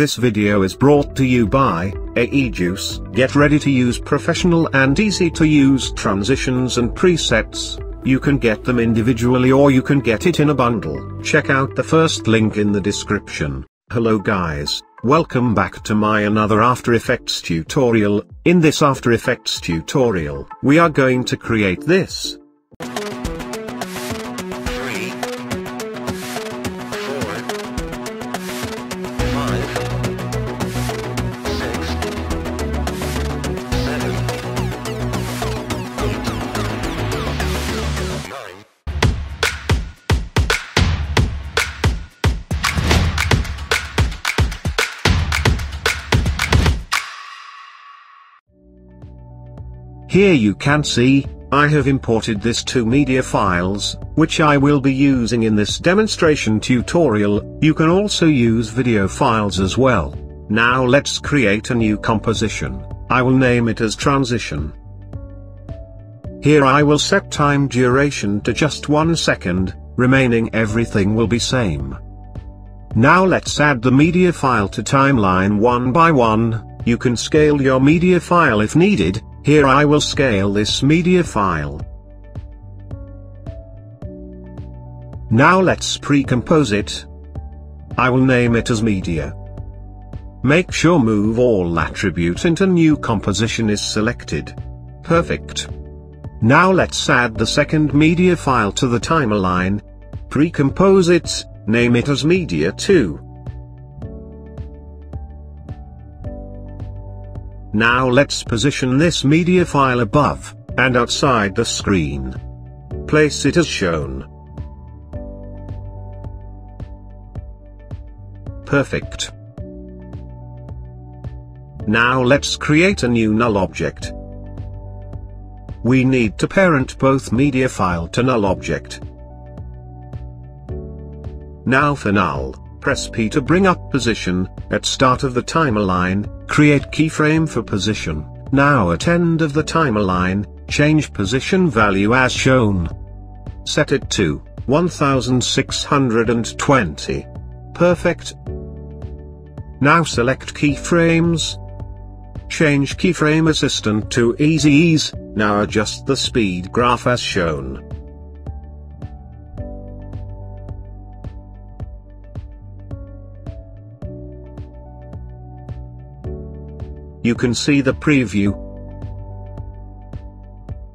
This video is brought to you by AEJuice. Get ready to use professional and easy to use transitions and presets. You can get them individually or you can get it in a bundle. Check out the first link in the description. Hello guys, welcome back to my another After Effects tutorial. In this After Effects tutorial, we are going to create this. Here you can see, I have imported this two media files, which I will be using in this demonstration tutorial, you can also use video files as well. Now let's create a new composition, I will name it as transition. Here I will set time duration to just one second, remaining everything will be same. Now let's add the media file to timeline one by one, you can scale your media file if needed, here I will scale this media file. Now let's pre-compose it. I will name it as media. Make sure move all attribute into new composition is selected. Perfect. Now let's add the second media file to the timeline. Pre-compose it, name it as media 2. Now let's position this media file above, and outside the screen. Place it as shown. Perfect. Now let's create a new null object. We need to parent both media file to null object. Now for null, press P to bring up position, at start of the timeline, create keyframe for position, now at end of the timeline, change position value as shown. Set it to 1620. Perfect. Now select keyframes. Change keyframe assistant to easy ease, now adjust the speed graph as shown. You can see the preview.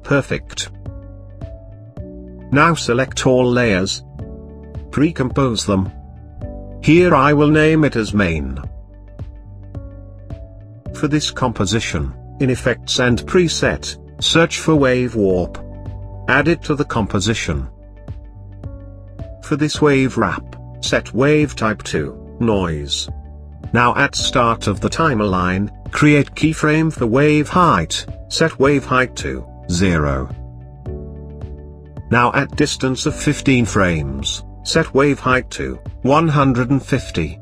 Perfect. Now select all layers. Pre-compose them. Here I will name it as main. For this composition, in Effects and Preset, search for Wave Warp. Add it to the composition. For this wave warp, set wave type to noise. Now at start of the timeline, create keyframe for wave height, set wave height to 0. Now at distance of 15 frames, set wave height to 150.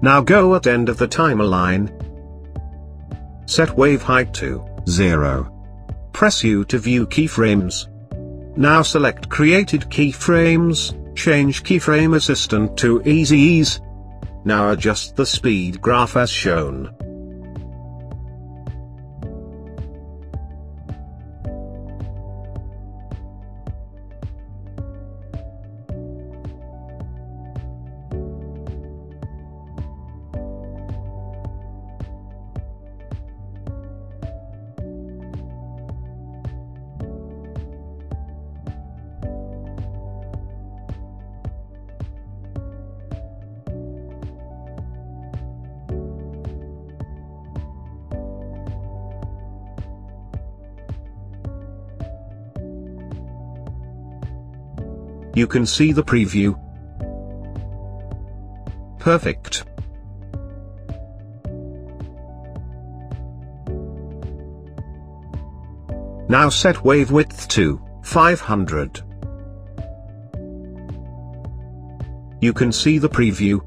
Now go at end of the timeline, set wave height to 0. Press U to view keyframes. Now select created keyframes, change keyframe assistant to easy ease, now adjust the speed graph as shown. You can see the preview. Perfect. Now set wave width to 500. You can see the preview.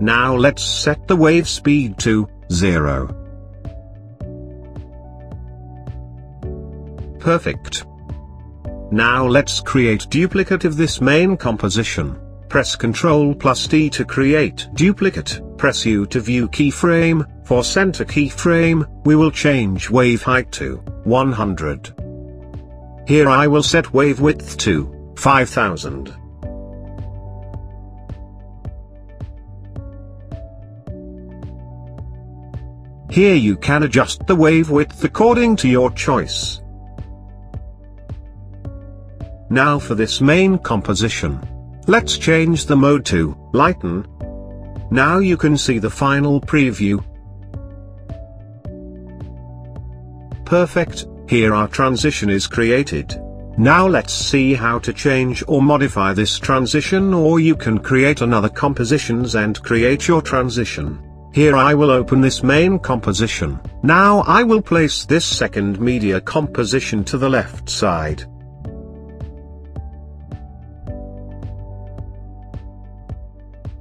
Now let's set the wave speed to 0. Perfect. Now let's create duplicate of this main composition. press Ctrl plus D to create duplicate, press U to view keyframe, for center keyframe, we will change wave height to 100. Here I will set wave width to 5000. Here you can adjust the wave width according to your choice. Now for this main composition. Let's change the mode to Lighten. Now you can see the final preview. Perfect, here our transition is created. Now let's see how to change or modify this transition or you can create another compositions and create your transition. Here I will open this main composition. Now I will place this second media composition to the left side.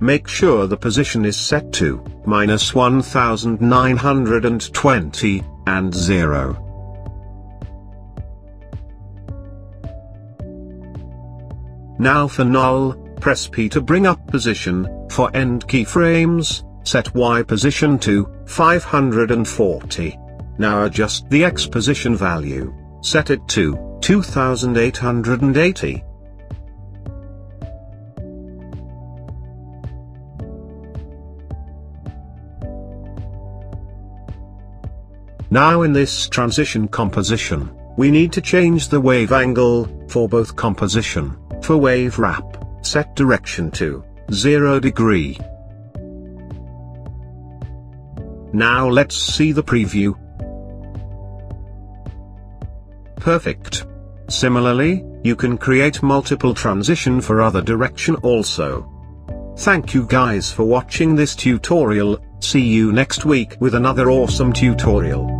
Make sure the position is set to minus 1920 and 0. Now for null, press P to bring up position, for end keyframes, set Y position to 540. Now adjust the X position value, set it to 2880. Now in this transition composition, we need to change the wave angle, for both composition, for wave warp, set direction to 0 degree. Now let's see the preview. Perfect. Similarly, you can create multiple transition for other direction also. Thank you guys for watching this tutorial, see you next week with another awesome tutorial.